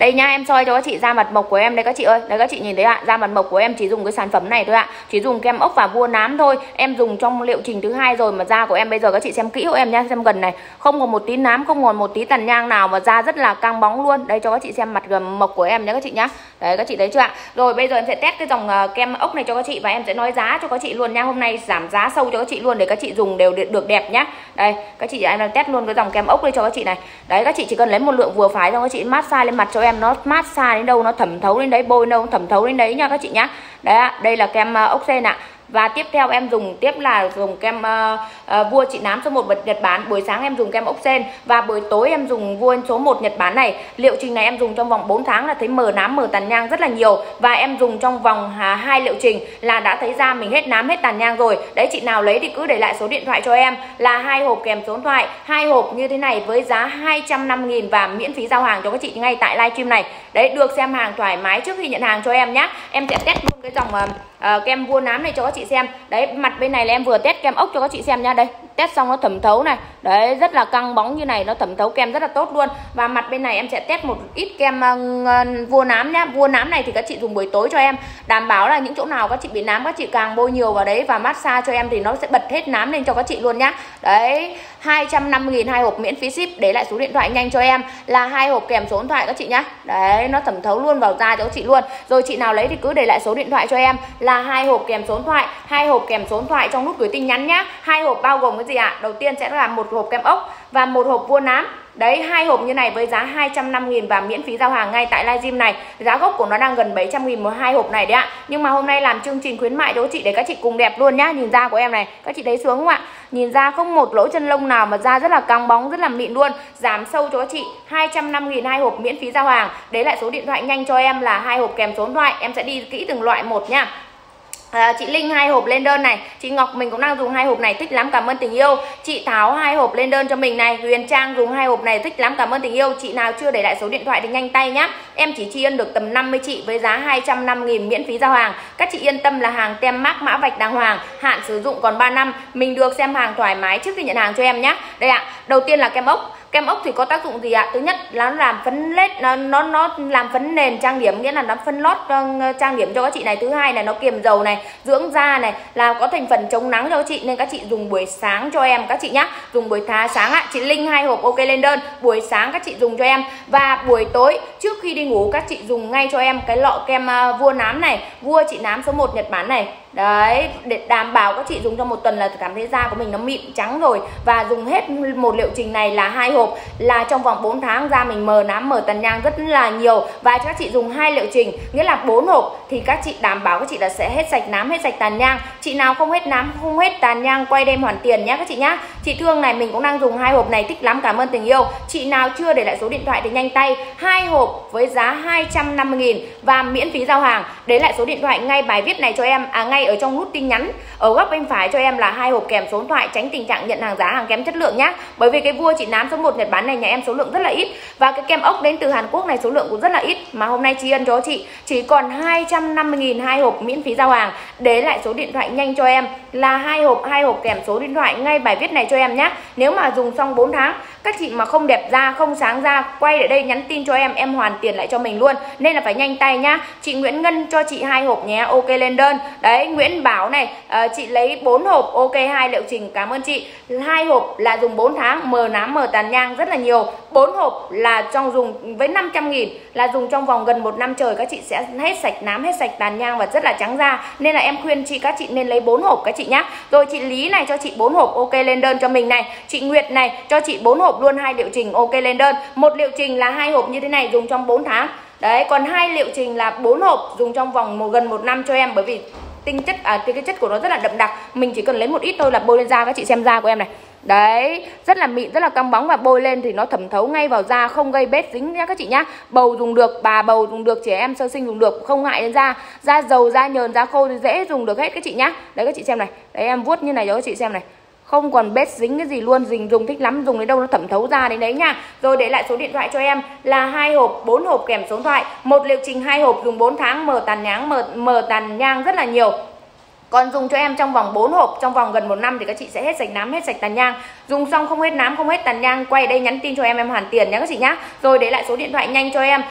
đây nha em soi cho các chị da mặt mộc của em đây các chị ơi đấy các chị nhìn thấy ạ da mặt mộc của em chỉ dùng cái sản phẩm này thôi ạ chỉ dùng kem ốc và vua nám thôi em dùng trong liệu trình thứ hai rồi mà da của em bây giờ các chị xem kỹ của em nhá xem gần này không còn một tí nám không còn một tí tàn nhang nào mà da rất là căng bóng luôn đây cho các chị xem mặt gần mộc của em nhé các chị nhá đấy các chị thấy chưa ạ rồi bây giờ em sẽ test cái dòng uh, kem ốc này cho các chị và em sẽ nói giá cho các chị luôn nha hôm nay giảm giá sâu cho các chị luôn để các chị dùng đều được đẹp nhá đây các chị em đang test luôn cái dòng kem ốc đây cho các chị này đấy các chị chỉ cần lấy một lượng vừa phải cho các chị massage lên mặt cho em nó massage đến đâu, nó thẩm thấu đến đấy, bôi đâu thẩm thấu đến đấy nha các chị nhá. Đấy đây là kem ờ, ốc sen ạ và tiếp theo em dùng tiếp là dùng kem uh, uh, vua chị nám số 1 Nhật Bản. Buổi sáng em dùng kem ốc sen. Và buổi tối em dùng vua số 1 Nhật Bản này. Liệu trình này em dùng trong vòng 4 tháng là thấy mờ nám mờ tàn nhang rất là nhiều. Và em dùng trong vòng à, hai liệu trình là đã thấy da mình hết nám hết tàn nhang rồi. Đấy chị nào lấy thì cứ để lại số điện thoại cho em. Là hai hộp kèm số điện thoại hai hộp như thế này với giá 205 000 và miễn phí giao hàng cho các chị ngay tại livestream này. Đấy được xem hàng thoải mái trước khi nhận hàng cho em nhé em sẽ test luôn cái dòng uh, Ờ, kem vua nám này cho các chị xem. Đấy mặt bên này là em vừa test kem ốc cho các chị xem nha. Đây test xong nó thẩm thấu này. Đấy rất là căng bóng như này nó thẩm thấu kem rất là tốt luôn. Và mặt bên này em sẽ test một ít kem uh, vua nám nhá. Vua nám này thì các chị dùng buổi tối cho em. Đảm bảo là những chỗ nào các chị bị nám các chị càng bôi nhiều vào đấy và massage cho em thì nó sẽ bật hết nám lên cho các chị luôn nhá. Đấy 250 000 hai hộp miễn phí ship. Để lại số điện thoại nhanh cho em là hai hộp kèm số điện thoại các chị nhá. Đấy nó thẩm thấu luôn vào da cho các chị luôn. Rồi chị nào lấy thì cứ để lại số điện thoại cho em là là hai hộp kèm số điện thoại hai hộp kèm số điện thoại trong nút gửi tin nhắn nhá hai hộp bao gồm cái gì ạ à? đầu tiên sẽ là một hộp kem ốc và một hộp vua nám Đấy, hai hộp như này với giá 250 000 và miễn phí giao hàng ngay tại livestream này. Giá gốc của nó đang gần 700 000 một hai hộp này đấy ạ. Nhưng mà hôm nay làm chương trình khuyến mại cho chị để các chị cùng đẹp luôn nhá. Nhìn da của em này, các chị thấy sướng không ạ? Nhìn da không một lỗ chân lông nào mà da rất là căng bóng, rất là mịn luôn. Giảm sâu cho các chị 250 000 hai hộp miễn phí giao hàng. Đấy lại số điện thoại nhanh cho em là hai hộp kèm số điện thoại. Em sẽ đi kỹ từng loại một nha À, chị Linh hai hộp lên đơn này. Chị Ngọc mình cũng đang dùng hai hộp này thích lắm cảm ơn tình yêu. Chị Tháo hai hộp lên đơn cho mình này. Huyền Trang dùng hai hộp này thích lắm cảm ơn tình yêu. Chị nào chưa để lại số điện thoại thì nhanh tay nhá. Em chỉ tri ân được tầm 50 chị với giá 250 nghìn miễn phí giao hàng. Các chị yên tâm là hàng tem mác mã vạch đàng hoàng hạn sử dụng còn 3 năm. Mình được xem hàng thoải mái trước khi nhận hàng cho em nhé đây ạ đầu tiên là kem ốc kem ốc thì có tác dụng gì ạ? Thứ nhất là nó làm phấn lết nó nó nó làm phấn nền trang điểm nghĩa là nó phân lót uh, trang điểm cho các chị này. Thứ hai là nó kiềm dầu này dưỡng da này là có thành phần chống nắng cho các chị nên các chị dùng buổi sáng cho em các chị nhá. Dùng buổi thá sáng ạ chị linh hai hộp ok lên đơn. Buổi sáng các chị dùng cho em. Và buổi tối trước khi đi ngủ các chị dùng ngay cho em cái lọ kem uh, vua nám này vua chị nám số 1 nhật bản này đấy, để đảm bảo các chị dùng trong một tuần là cảm thấy da của mình nó mịn, trắng rồi. Và dùng hết một liệu trình này là hai hộp, là trong vòng 4 tháng da mình mờ nám, mờ tàn nhang rất là nhiều. Và các chị dùng hai liệu trình, nghĩa là bốn hộp, thì các chị đảm bảo các chị là sẽ hết sạch nám, hết sạch tàn nhang. Chị nào không hết nám, không hết tàn nhang, quay đem hoàn tiền nhé các chị nhá. Chị thương này, mình cũng đang dùng hai hộp này, thích lắm, cảm ơn tình yêu. Chị nào chưa để lại số điện thoại thì nhanh tay. Hai hộp với giá 250 000 và miễn phí giao hàng. Để lại số điện thoại ngay bài viết này cho em à ngay ở trong nút tin nhắn. Ở góc bên phải cho em là hai hộp kèm số điện thoại, tránh tình trạng nhận hàng giá hàng kém chất lượng nhá. Bởi vì cái vua chị nám số 1 Nhật Bản này, nhà em số lượng rất là ít. Và cái kem ốc đến từ Hàn Quốc này, số lượng cũng rất là ít. Mà hôm nay tri ân cho chị, chỉ còn 250 000 hai hộp miễn phí giao hàng. Để lại số điện thoại nhanh cho em là hai hộp hai hộp kèm số điện thoại. Ngay bài viết này cho em nhé nếu mà dùng xong 4 tháng các chị mà không đẹp da không sáng da quay lại đây nhắn tin cho em em hoàn tiền lại cho mình luôn. Nên là phải nhanh tay nhá. Chị Nguyễn Ngân cho chị hai hộp nhé ok lên đơn. Đấy Nguyễn Bảo này à, chị lấy 4 hộp ok hai liệu trình cảm ơn chị. Hai hộp là dùng 4 tháng mờ nám mờ tàn nhang rất là nhiều. 4 hộp là trong dùng với 500 nghìn là dùng trong vòng gần một năm trời các chị sẽ hết sạch nám hết sạch tàn nhang và rất là trắng da. Nên là em khuyên chị các chị nên lấy 4 hộp các chị nhá. Rồi chị Lý này cho chị 4 hộp ok lên đơn cho mình này. Chị Nguyệt này cho chị 4 hộp luôn hai liệu trình ok lên đơn một liệu trình là hai hộp như thế này dùng trong 4 tháng đấy còn hai liệu trình là 4 hộp dùng trong vòng một gần một năm cho em bởi vì tinh chất à cái chất của nó rất là đậm đặc mình chỉ cần lấy một ít thôi là bôi lên da các chị xem da của em này Đấy, rất là mịn, rất là căng bóng và bôi lên thì nó thẩm thấu ngay vào da không gây bết dính nhá các chị nhá. Bầu dùng được, bà bầu dùng được, trẻ em sơ sinh dùng được, không hại đến da. Da dầu, da nhờn, da khô thì dễ dùng được hết các chị nhá. Đấy các chị xem này. Đấy em vuốt như này cho các chị xem này không còn bết dính cái gì luôn, dình dùng thích lắm, dùng đến đâu nó thẩm thấu ra đến đấy nha. Rồi để lại số điện thoại cho em là hai hộp, bốn hộp kèm số điện thoại. Một liệu trình, hai hộp dùng 4 tháng, mờ tàn nhang mờ mờ tàn nhang rất là nhiều. Còn dùng cho em trong vòng 4 hộp, trong vòng gần một năm thì các chị sẽ hết sạch nám, hết sạch tàn nhang. Dùng xong không hết nám, không hết tàn nhang, quay đây nhắn tin cho em em hoàn tiền nhé các chị nhá. Rồi để lại số điện thoại nhanh cho em.